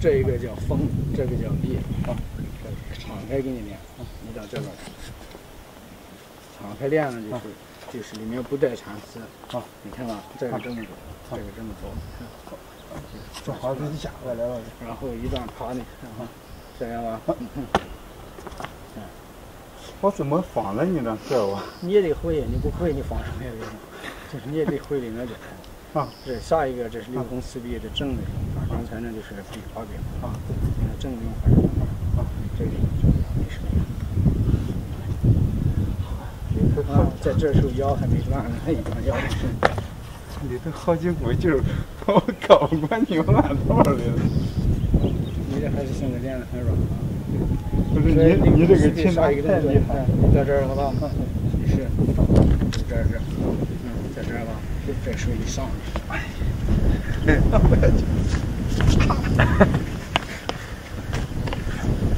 这一个叫风，这个叫力啊。这敞开给你练啊，你到这边来。敞开练了，就是就是里面不带缠丝啊。你看吧，这个这么走，这个这么走，正好给你夹过来了。然后一段趴呢，啊，这样吧。我怎么仿了你呢？这我你也得会，你不会你仿什么呀？就是你也得会里面的。啊，这下一个这是六宫四臂的正的用法，刚才那就是比划柄啊，正的用法是什么？啊，这个没什么。啊，在这时候腰还没断呢，还一段腰。里头好几股劲儿，把我搞过扭烂套里了。你这还是现在练的很软啊。不是你，你这个轻下一个太厉害，在这儿了吧？是，这儿这，嗯，在这儿吧？这时候一上去，哎，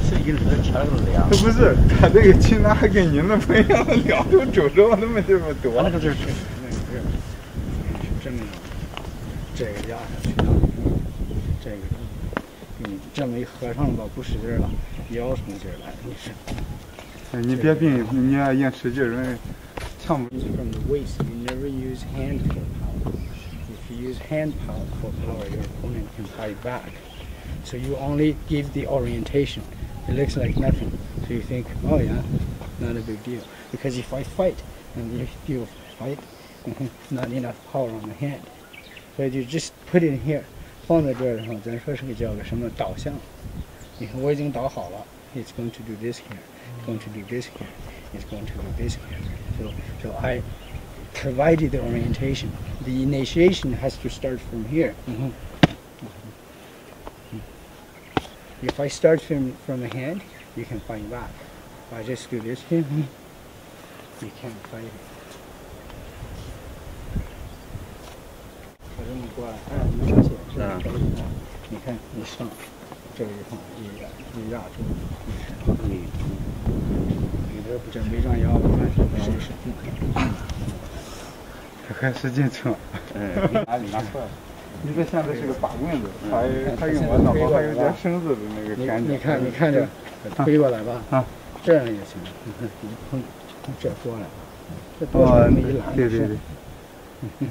是一直全是凉。不是，他这个擒拿跟你那不一样，两头肘肘那么这么多。那个就是，那个是，是这么，这个压下去，这个，你这么一合上吧，不使劲了，腰从劲来，你是。哎，你别病，你要硬使劲，人。From the waist, you never use hand use hand power for power, your opponent can fight back. So you only give the orientation. It looks like nothing. So you think, oh yeah, not a big deal. Because if I fight, and if you fight, not enough power on the hand. So you just put it in here. 放在这儿的话，咱说是个叫个什么导向？你看我已经导好了。It's going to do this here. It's going to do this here. It's going to do this here. So, so I provided the orientation. The initiation has to start from here. Mm -hmm. If I start from, from the hand, you can find back. If I just do this here, you can't find it. 我这么过来，哎，没发现是吧？你看，你上这个地方一压一压住，你这没长腰，是不是？ 还使劲撑。嗯，哪里拿错了？你这现在是个把棍子，还还用我脑包还有点绳子的那个感觉。你看，你看这，推过来吧。啊，这样也行。你碰这过来，这多少米一拦？对对对。嗯嗯。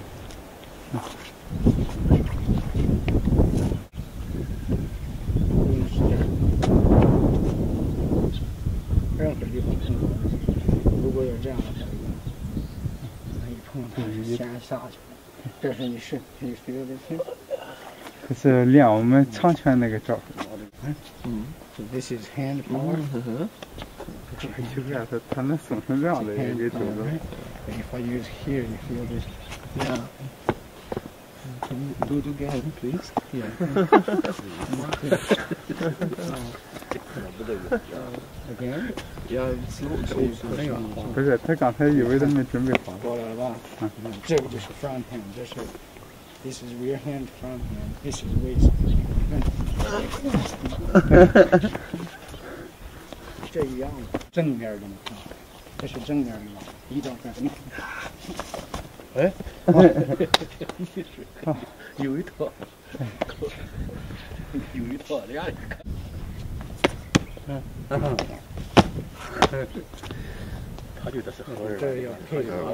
任何地方如果有这样的先下去。这是你是你 feel 的轻。可是练我们长拳那个招数。嗯，so this is hand power。就看他他能松成这样的一个动作。If I use here, you feel this? Yeah. Can you do it again, please? Yeah. Again? Yeah, slow, slow, slow. 不是，他刚才以为他没准备好。过来了吧？嗯，这个就是 front hand，这是 this is rear hand, front hand, this is waist。这一样的，正面的嘛，这是正面的嘛，一刀分。 哎，啊、有一套，有一套，你看。嗯，他觉得是好人，这样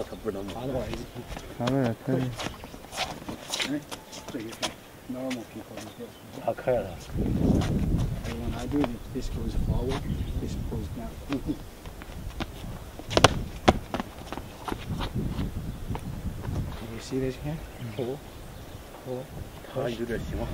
他不能忙。他那他，这一块，normal 情况，他开了 You see this here? 哦，哦，他有点希望。